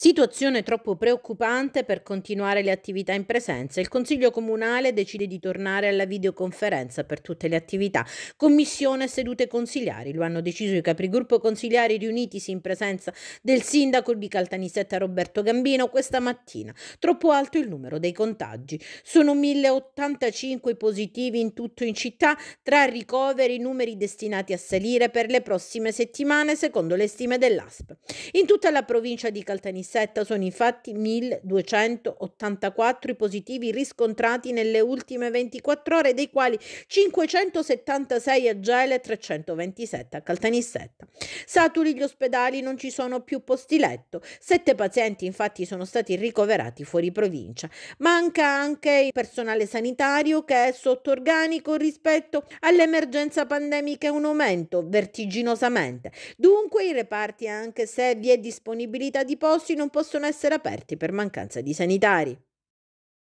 Situazione troppo preoccupante per continuare le attività in presenza. Il Consiglio Comunale decide di tornare alla videoconferenza per tutte le attività. Commissione e sedute consigliari. Lo hanno deciso i capigruppo consigliari riunitisi in presenza del sindaco di Caltanissetta Roberto Gambino questa mattina. Troppo alto il numero dei contagi. Sono 1085 positivi in tutto in città, tra ricoveri e numeri destinati a salire per le prossime settimane secondo le stime dell'ASP. In tutta la provincia di Caltanissetta Setta sono infatti 1284 i positivi riscontrati nelle ultime 24 ore, dei quali 576 a Gela e 327 a Caltanissetta. Saturi gli ospedali, non ci sono più posti letto. Sette pazienti infatti sono stati ricoverati fuori provincia. Manca anche il personale sanitario che è sotto organico rispetto all'emergenza pandemica un aumento vertiginosamente. Dunque i reparti, anche se vi è disponibilità di posti, non possono essere aperti per mancanza di sanitari.